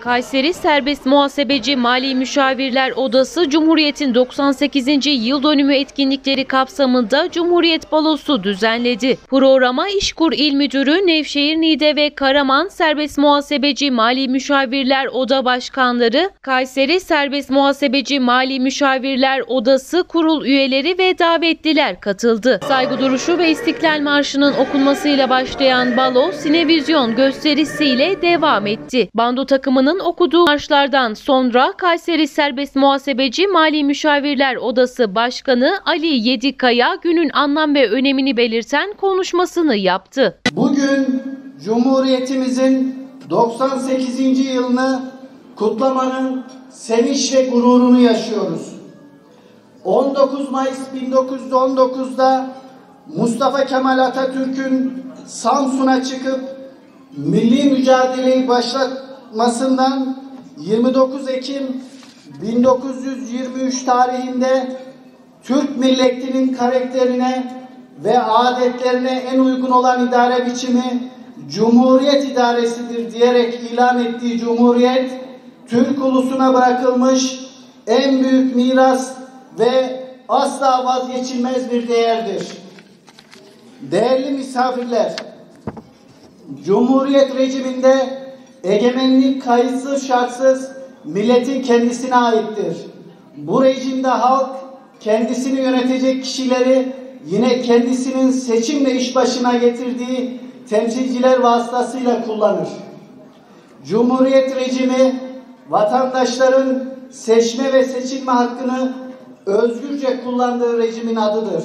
Kayseri Serbest Muhasebeci Mali Müşavirler Odası Cumhuriyet'in 98. yıl dönümü etkinlikleri kapsamında Cumhuriyet Balosu düzenledi. Programa İşkur İl Müdürü Nevşehir Nide ve Karaman Serbest Muhasebeci Mali Müşavirler Oda Başkanları, Kayseri Serbest Muhasebeci Mali Müşavirler Odası kurul üyeleri ve davetliler katıldı. Saygı duruşu ve İstiklal Marşı'nın okunmasıyla başlayan balo sinevizyon gösterisiyle devam etti. Bando takımının okuduğu marşlardan sonra Kayseri Serbest Muhasebeci Mali Müşavirler Odası Başkanı Ali Yedikaya günün anlam ve önemini belirten konuşmasını yaptı. Bugün Cumhuriyetimizin 98. yılını kutlamanın sevinç ve gururunu yaşıyoruz. 19 Mayıs 1919'da Mustafa Kemal Atatürk'ün Samsun'a çıkıp milli mücadeleyi başlatmasından 29 Ekim 1923 tarihinde Türk milletinin karakterine ve adetlerine en uygun olan idare biçimi Cumhuriyet idaresidir diyerek ilan ettiği Cumhuriyet Türk ulusuna bırakılmış en büyük miras ve asla vazgeçilmez bir değerdir. Değerli misafirler, Cumhuriyet rejiminde egemenlik kayıtsız şartsız milletin kendisine aittir. Bu rejimde halk kendisini yönetecek kişileri yine kendisinin seçimle iş başına getirdiği temsilciler vasıtasıyla kullanır. Cumhuriyet rejimi vatandaşların seçme ve seçilme hakkını özgürce kullandığı rejimin adıdır.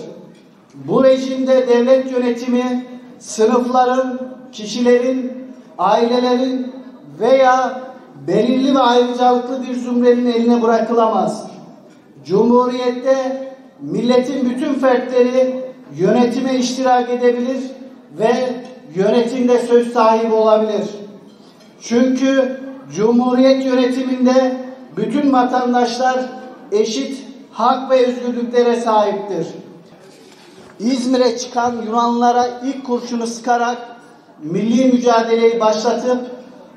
Bu rejimde devlet yönetimi sınıfların, kişilerin, ailelerin veya belirli ve ayrıcalıklı bir zümrenin eline bırakılamaz. Cumhuriyette milletin bütün fertleri yönetime iştirak edebilir ve yönetimde söz sahibi olabilir. Çünkü Cumhuriyet yönetiminde bütün vatandaşlar eşit hak ve özgürlüklere sahiptir. İzmir'e çıkan Yunanlara ilk kurşunu sıkarak milli mücadeleyi başlatıp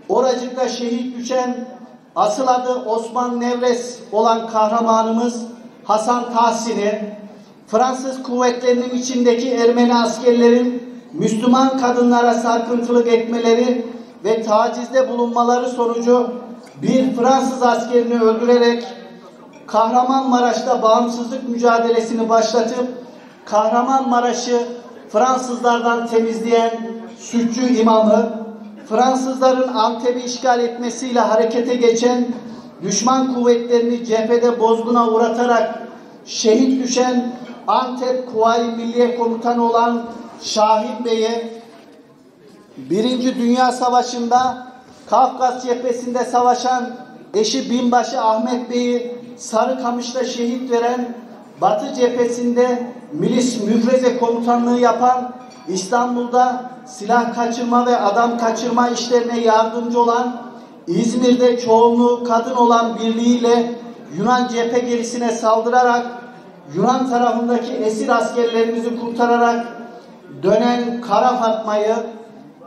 oracıkta şehit düşen asıl adı Osman Nevres olan kahramanımız Hasan Tahsin'i Fransız kuvvetlerinin içindeki Ermeni askerlerin Müslüman kadınlara sarkıntılık etmeleri ve tacizde bulunmaları sonucu bir Fransız askerini öldürerek Kahramanmaraş'ta bağımsızlık mücadelesini başlatıp Kahramanmaraş'ı Fransızlardan temizleyen Sütçü imamı, Fransızların Antep'i işgal etmesiyle harekete geçen düşman kuvvetlerini cephede bozguna uğratarak şehit düşen Antep Kuvayi Milliye Komutanı olan Şahin Bey'e Birinci Dünya Savaşı'nda Kafkas cephesinde savaşan eşi binbaşı Ahmet Bey'i Sarıkamış'ta şehit veren Batı cephesinde milis müfreze komutanlığı yapan İstanbul'da silah kaçırma ve adam kaçırma işlerine yardımcı olan İzmir'de çoğunluğu kadın olan birliğiyle Yunan cephe gerisine saldırarak Yunan tarafındaki esir askerlerimizi kurtararak dönen Kara Fatma'yı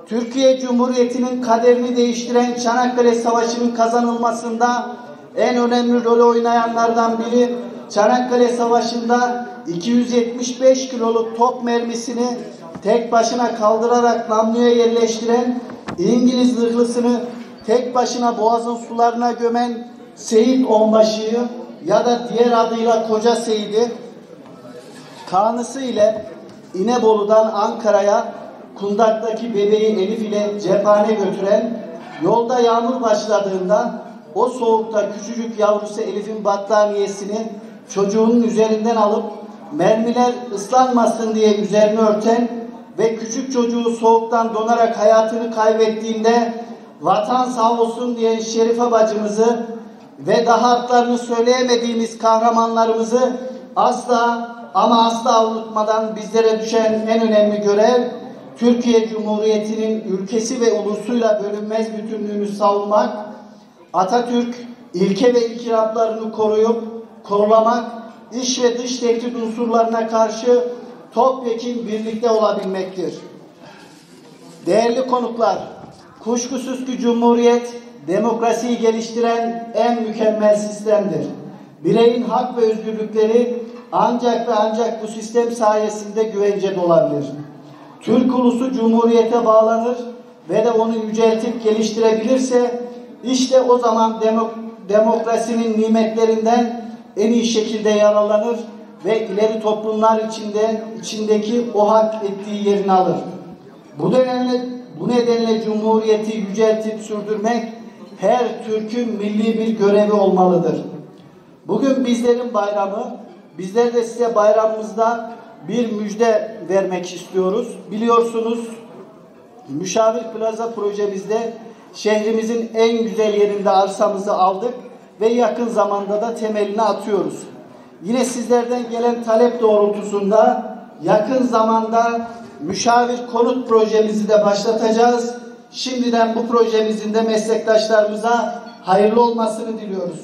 Türkiye Cumhuriyeti'nin kaderini değiştiren Çanakkale Savaşı'nın kazanılmasında en önemli rolü oynayanlardan biri Çanakkale Savaşı'nda 275 kiloluk top mermisini tek başına kaldırarak namluya yerleştiren İngiliz zırhlısını tek başına boğazın sularına gömen Seyit Onbaşı'yı ya da diğer adıyla Koca Seyit'i kanısı ile İnebolu'dan Ankara'ya kundaktaki bebeği Elif ile cephane götüren yolda yağmur başladığında o soğukta küçücük yavrusu Elif'in battaniyesini çocuğunun üzerinden alıp mermiler ıslanmasın diye üzerini örten ve küçük çocuğu soğuktan donarak hayatını kaybettiğinde vatan sağ olsun diyen Şerife bacımızı ve daha adlarını söyleyemediğimiz kahramanlarımızı asla ama asla unutmadan bizlere düşen en önemli görev Türkiye Cumhuriyeti'nin ülkesi ve ulusuyla bölünmez bütünlüğünü savunmak, Atatürk ilke ve inkılaplarını koruyup kollamak, iç ve dış tehdit unsurlarına karşı topyekun birlikte olabilmektir. Değerli konuklar, kuşkusuz ki Cumhuriyet demokrasiyi geliştiren en mükemmel sistemdir. Bireyin hak ve özgürlükleri ancak ve ancak bu sistem sayesinde güvence dolabilir. Türk ulusu cumhuriyete bağlanır ve de onu yüceltip geliştirebilirse işte o zaman demok demokrasinin nimetlerinden en iyi şekilde yararlanır ve ileri toplumlar içinde içindeki o hak ettiği yerini alır. Bu nedenle bu nedenle cumhuriyeti yüceltip sürdürmek her Türk'ün milli bir görevi olmalıdır. Bugün bizlerin bayramı, bizler de size bayramımızda bir müjde vermek istiyoruz. Biliyorsunuz Müşavir Plaza projemizde şehrimizin en güzel yerinde arsamızı aldık ve yakın zamanda da temelini atıyoruz. Yine sizlerden gelen talep doğrultusunda yakın zamanda müşavir konut projemizi de başlatacağız. Şimdiden bu projemizin de meslektaşlarımıza hayırlı olmasını diliyoruz.